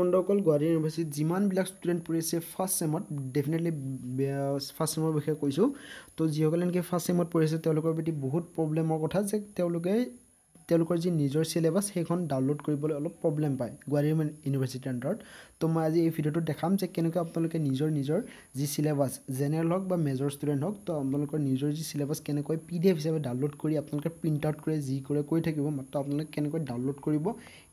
বন্ধুসকল গুৱাহাটী ইউনিভাৰ্চিটিত যিমানবিলাক ষ্টুডেণ্ট পঢ়ি আছে ফাৰ্ষ্ট ছেমত ডেফিনেটলি ফাৰ্ষ্ট ছেমৰ বিষয়ে কৈছোঁ। তো যিসকলে নেকি ফাৰ্ষ্ট ছেমত পঢ়ি আছে তেওঁলোকৰ প্ৰতি বহুত প্ৰব্লেমৰ কথা যে তেওঁলোকে তেওঁলোকৰ যি নিজৰ চিলেবাছ সেইখন ডাউনলোড কৰিবলৈ অলপ প্ৰব্লেম পায় গুৱাহাটী ইউনিভাৰ্চিটিৰ আণ্ডাৰত তো। মই আজি এই ভিডিঅ'টোত দেখাম যে কেনেকৈ আপোনালোকে নিজৰ নিজৰ যি চিলেবাছ জেনেৰেল হওক বা মেজৰ ষ্টুডেণ্ট হওক তো আপোনালোকৰ নিজৰ যি চিলেবাছ কেনেকৈ পি ডি এফ হিচাপে ডাউনলোড কৰি আপোনালোকে প্ৰিণ্ট আউট কৰি যি কৰে কৰি থাকিব মাত্ৰ আপোনালোকে কেনেকৈ ডাউনলোড কৰিব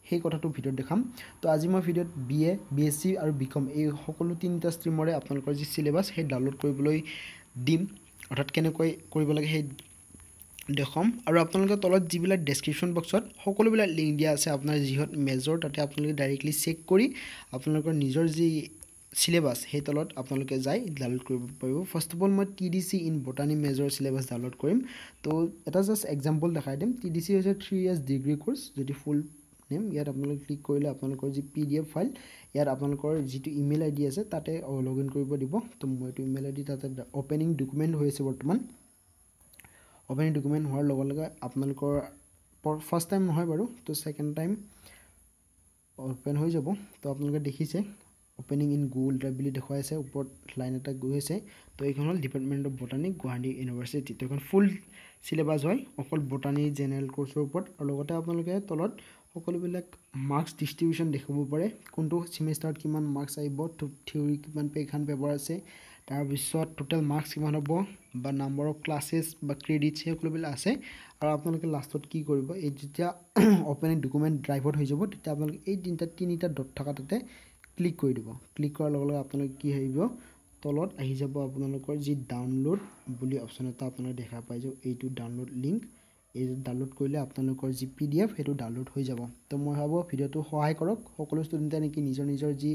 সেই কথাটো ভিডিঅ'ত দেখাম। তো আজি মই ভিডিঅ'ত B A B S C আৰু বি কম এই সকলো তিনিটা ষ্ট্ৰীমৰে আপোনালোকৰ যি চিলেবাছ সেই ডাউনলোড কৰিবলৈ দিম। অৰ্থাৎ কেনেকৈ কৰিব লাগে সেই দেখুৱাম। আৰু আপোনালোকে তলত যিবিলাক ডেছক্ৰিপশ্যন বক্সত সকলোবিলাক লিংক দিয়া আছে আপোনাৰ যিহত মেজৰ তাতে আপোনালোকে ডাইৰেক্টলি চেক কৰি আপোনালোকৰ নিজৰ যি চিলেবাছ সেই তলত আপোনালোকে যাই ডাউনলোড কৰিব পাৰিব। ফাৰ্ষ্ট অফ অল মই T D C in botany major syllabus download কৰিম। তো এটা জাষ্ট এক্সাম্পল দেখাই দিম। টি ডি চি হৈছে থ্ৰী ইয়াৰ্ছ ডিগ্ৰী কোৰ্চ যদি ফুল নেম ইয়াত আপোনালোকে ক্লিক কৰিলে আপোনালোকৰ যি পি ডি এফ ফাইল ইয়াত আপোনালোকৰ যিটো ইমেইল আই ডি আছে তাতে লগ ইন কৰিব দিব। তো মই এইটো ইমেইল আই ডি তাতে অ'পেনিং ডকুমেণ্ট হৈ আছে বৰ্তমান। অ'পেনিং ডকুমেণ্ট হোৱাৰ লগে লগে আপোনালোকৰ ফাৰ্ষ্ট টাইম নহয় বাৰু তো ছেকেণ্ড টাইম অ'পেন হৈ যাব। তো আপোনালোকে দেখিছে অ'পেনিং ইন গুগল ড্ৰাইভ বুলি দেখুৱাই আছে ওপৰত লাইন এটা গৈ আছে। তো এইখন হ'ল department of botany Guwahati university তো এইখন ফুল চিলেবাছ হয় অকল বটানী জেনেৰেল কৰ্চৰ ওপৰত। আৰু লগতে আপোনালোকে তলত সকলোবিলাক মাৰ্কছ ডিষ্ট্ৰিবিউশ্যন দেখিব পাৰে কোনটো ছিমেষ্টাৰত কিমান মাৰ্কছ আহিব থিয়ৰী কিমান কেইখন পেপাৰ আছে তাৰপিছত টোটেল মাৰ্কছ কিমান হ'ব বা নাম্বাৰ অফ ক্লাছেছ বা ক্ৰেডিটছ সেই সকলোবিলাক আছে। আৰু আপোনালোকে লাষ্টত কি কৰিব এই যেতিয়া অ'পেনিং ডকুমেণ্ট ড্ৰাইভত হৈ যাব তেতিয়া আপোনালোকে এই তিনিটা তিনিটা ডট থকা তাতে ক্লিক কৰি দিব। ক্লিক কৰাৰ লগে লগে আপোনালোকে কি আহিব তলত আহি যাব আপোনালোকৰ যি ডাউনলোড বুলি অপশ্যন এটা আপোনালোকে দেখা পাই যাব এইটো ডাউনলোড লিংক এই ডাউনলোড কৰিলে আপোনালোকৰ যি পি ডি এফ সেইটো ডাউনলোড হৈ যাব। তো মই ভাবোঁ ভিডিঅ'টো সহায় কৰক। সকলো ষ্টুডেণ্টে নেকি নিজৰ নিজৰ যি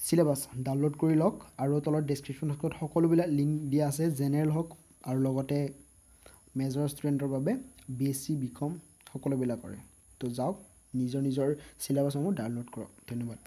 চিলেবাছ ডাউনলোড কৰি লওক আৰু তলত ডেছক্ৰিপশ্যন বক্সত সকলোবিলাক লিংক দিয়া আছে জেনেৰেল হওক আৰু লগতে মেজৰ ষ্টুডেণ্টৰ বাবে B S C B com সকলোবিলাকৰে। তো যাওক নিজৰ নিজৰ চিলেবাছসমূহ ডাউনলোড কৰক। ধন্যবাদ।